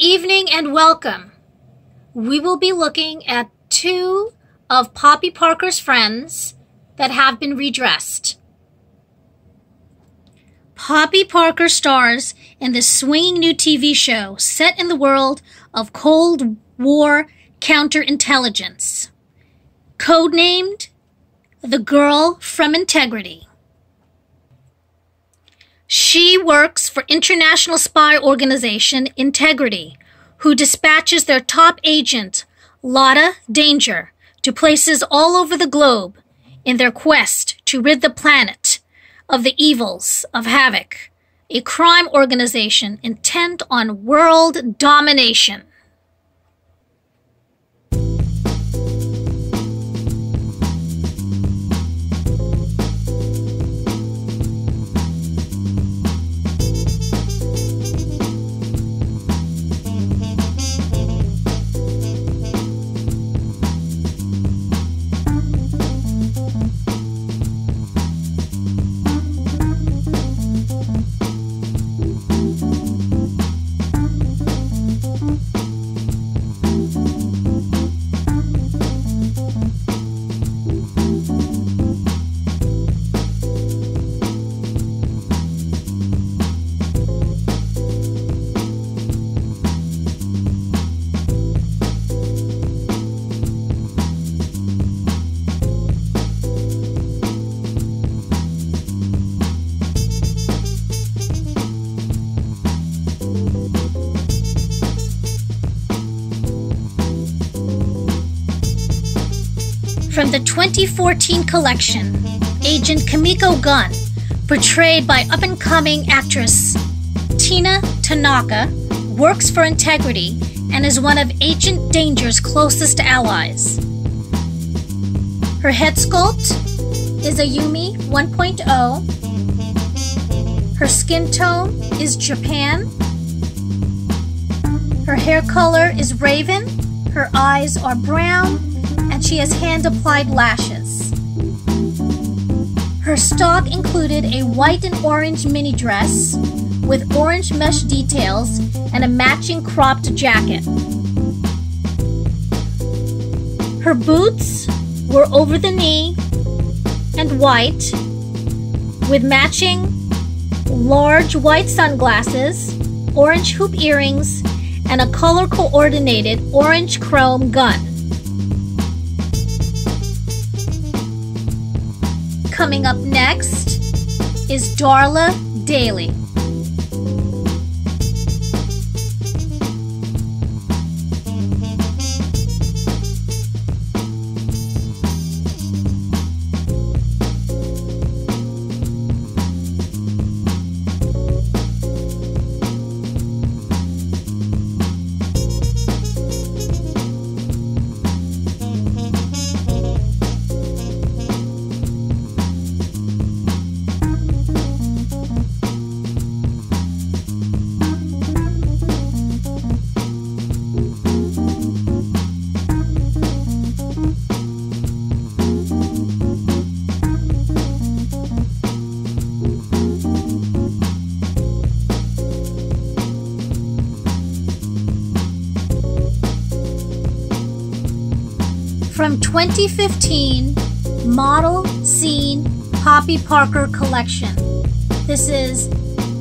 evening and welcome. We will be looking at two of Poppy Parker's friends that have been redressed. Poppy Parker stars in the swinging new TV show set in the world of Cold War counterintelligence. Codenamed The Girl from Integrity. She works for international spy organization Integrity, who dispatches their top agent, Lotta Danger, to places all over the globe in their quest to rid the planet of the evils of Havoc, a crime organization intent on world domination. From the 2014 collection, Agent Kamiko Gun, portrayed by up and coming actress Tina Tanaka, works for integrity and is one of Agent Danger's closest allies. Her head sculpt is a Yumi 1.0. Her skin tone is Japan. Her hair color is raven. Her eyes are brown she has hand applied lashes. Her stock included a white and orange mini dress with orange mesh details and a matching cropped jacket. Her boots were over the knee and white with matching large white sunglasses, orange hoop earrings, and a color coordinated orange chrome gun. Coming up next is Darla Daley. From 2015 Model Scene Poppy Parker Collection. This is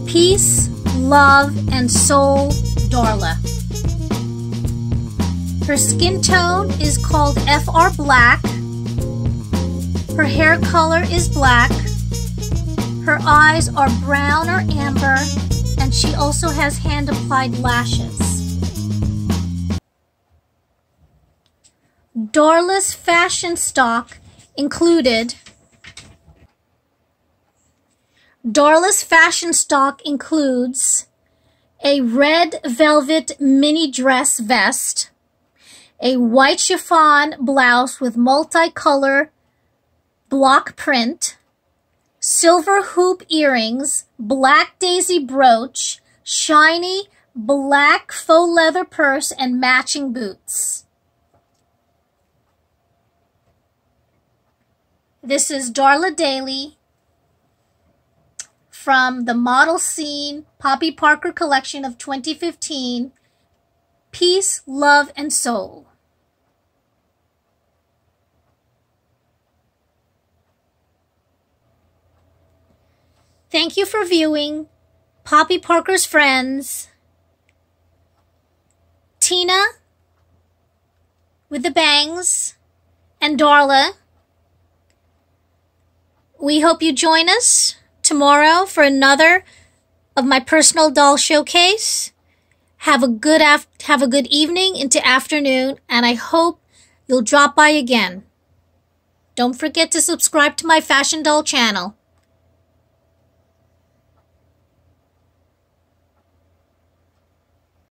Peace, Love, and Soul Darla. Her skin tone is called FR Black. Her hair color is black. Her eyes are brown or amber, and she also has hand applied lashes. Darla's fashion stock included Darla's fashion stock includes a red velvet mini dress vest, a white chiffon blouse with multicolor block print, silver hoop earrings, black daisy brooch, shiny black faux leather purse, and matching boots. This is Darla Daley from the Model Scene Poppy Parker collection of 2015. peace, love, and soul. Thank you for viewing Poppy Parker's Friends, Tina with the bangs, and Darla. We hope you join us tomorrow for another of my personal doll showcase. Have a good af- have a good evening into afternoon and I hope you'll drop by again. Don't forget to subscribe to my fashion doll channel.